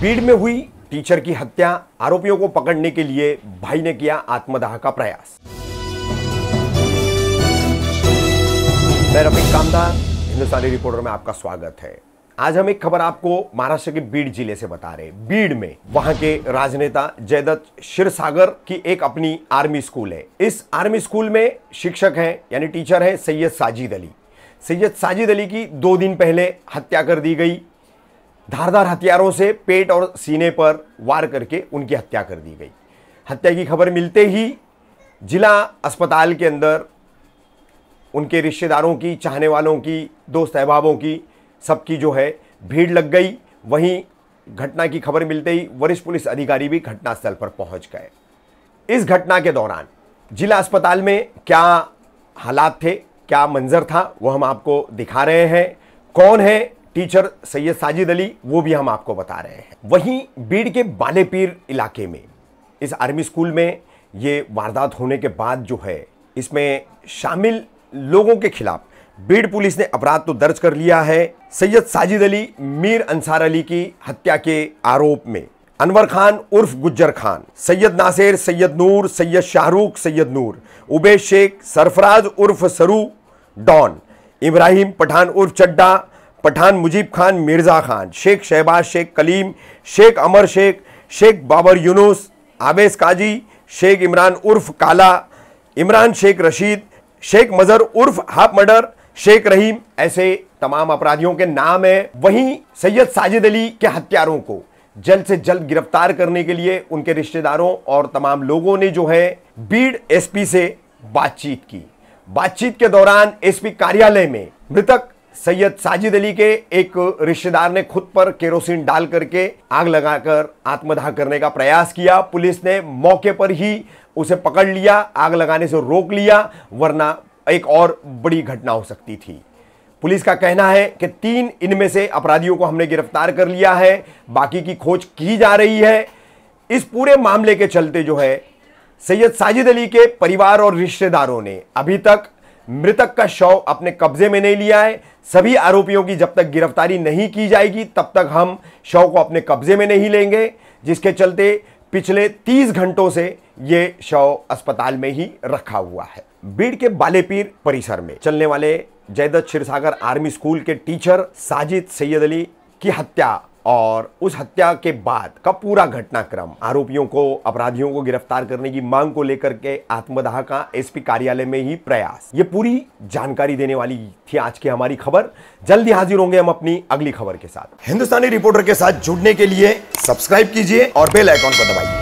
बीड़ में हुई टीचर की हत्या, आरोपियों को पकड़ने के लिए भाई ने किया आत्मदाह का प्रयास। मैं रफीक कामदार, हिंदुस्तानी रिपोर्टर में आपका स्वागत है। आज हम एक खबर आपको महाराष्ट्र के बीड़ ज़िले से बता रहे बीड़ में वहाँ के राजनेता जयदत्त शिरसागर की एक अपनी आर्मी स्कूल है। इस आर्मी स्कूल में शिक्षक हैं, यानी टीचर हैं सैयद साजिद अली। सैयद साजिद अली की दो दिन पहले हत्या कर दी गई। धारदार हथियारों से पेट और सीने पर वार करके उनकी हत्या कर दी गई। हत्या की खबर मिलते ही जिला अस्पताल के अंदर उनके रिश्तेदारों की, चाहने वालों की, दोस्त अहबाबों की, सबकी जो है भीड़ लग गई। वहीं घटना की खबर मिलते ही वरिष्ठ पुलिस अधिकारी भी घटनास्थल पर पहुँच गए। इस घटना के दौरान जिला अस्पताल में क्या हालात थे, क्या मंजर था, वो हम आपको दिखा रहे हैं। कौन है टीचर सैयद साजिद अली, वो भी हम आपको बता रहे हैं। वहीं बीड़ के बालेपीर इलाके में, इस आर्मी स्कूल में ये वारदात होने के बाद जो है, इसमें शामिल लोगों के खिलाफ बीड़ पुलिस ने अपराध तो दर्ज कर लिया है। सैयद साजिद अली, मीर अंसार अली की हत्या के आरोप में। अनवर खान उर्फ़ गुज्जर खान, सैयद नासिर, सैयद नूर, सैयद शाहरुख, सैयद नूर उबेश शेख, सरफराज उर्फ़ सरू, डॉन, इब्राहिम पठान उर्फ़ चड्डा पठान मुजीब खान, मिर्ज़ा खान, शेख शहबाज, शेख कलीम, शेख अमर शेख शेख बाबर यूनुस, आवेश काजी, शेख इमरान उर्फ़ काला, इमरान शेख रशीद, शेख मजहर उर्फ़ हाफ़ मर्डर, शेख रहीम, ऐसे तमाम अपराधियों के नाम है। वहीं सैयद साजिद अली के हत्यारों को जल्द से जल्द गिरफ़्तार करने के लिए उनके रिश्तेदारों और तमाम लोगों ने जो है बीड़ एसपी से बातचीत की। बातचीत के दौरान एसपी कार्यालय में मृतक सैयद साजिद अली के एक रिश्तेदार ने खुद पर केरोसिन डाल करके आग लगाकर आत्मदाह करने का प्रयास किया। पुलिस ने मौके पर ही उसे पकड़ लिया, आग लगाने से रोक लिया, वरना एक और बड़ी घटना हो सकती थी। पुलिस का कहना है कि तीन इनमें से अपराधियों को हमने गिरफ़्तार कर लिया है, बाकी की खोज की जा रही है। इस पूरे मामले के चलते जो है, सैयद साजिद अली के परिवार और रिश्तेदारों ने अभी तक मृतक का शव अपने कब्जे में नहीं लिया है। सभी आरोपियों की जब तक गिरफ्तारी नहीं की जाएगी, तब तक हम शव को अपने कब्जे में नहीं लेंगे, जिसके चलते पिछले 30 घंटों से ये शव अस्पताल में ही रखा हुआ है। बीड़ के बालेपीर परिसर में चलने वाले जयदत्त क्षीरसागर आर्मी स्कूल के टीचर साजिद सैयद अली की हत्या और उस हत्या के बाद का पूरा घटनाक्रम, आरोपियों को, अपराधियों को गिरफ़्तार करने की मांग को लेकर के आत्मदाह का एसपी कार्यालय में ही प्रयास। ये पूरी जानकारी देने वाली थी आज की हमारी खबर। जल्दी हाजिर होंगे हम अपनी अगली खबर के साथ। हिंदुस्तानी रिपोर्टर के साथ जुड़ने के लिए सब्सक्राइब कीजिए और बेल आइकॉन को दबाइए।